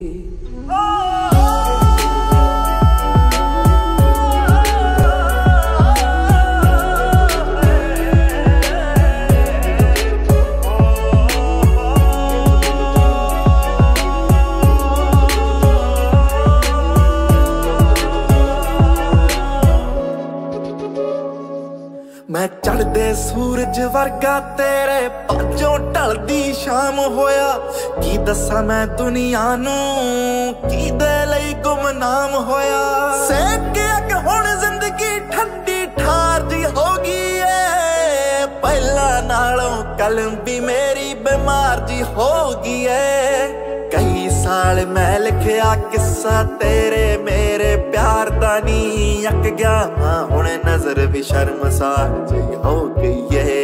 ਮੈਂ ਚੜਦੇ ਸੂਰਜ ਵਰਗਾ ਤੇਰੇ ਪਾਜੋਂ ਢਲਦੀ ਸ਼ਾਮ ਹੋਇਆ? ਕੀ ਦੱਸਾਂ ਮੈਂ ਦੁਨੀਆ ਨੂੰ? ਕੀ ਲਈ ਗੁਮਨਾਮ ਹੋਇਆ? ਸੇਕਿਆ ਕਿ ਹੁਣ ਜ਼ਿੰਦਗੀ ਠੰਡੀ ਠਾਰ ਦੀ ਹੋ ਗਈ ਏ। ਪਹਿਲਾਂ ਨਾਲੋਂ ਕਲਮ ਵੀ ਮੇਰੀ ਬਿਮਾਰ ਜੀ ਹੋ ਗਈ ਏ। ਕਈ ਸਾਲ ਮੈਂ ਲਿਖਿਆ ਕਿੱਸਾ ਤੇਰੇ ਮੇਰੇ ਪਿਆਰ ਦਾ ਨਹੀਂ ਅੱਕ ਗਿਆ। ਹਾਂ, ਹੁਣ ਨਜ਼ਰ ਵੀ ਸ਼ਰਮਸਾਰ ਜਿਹੀ ਹੋ ਗਈ ਏ।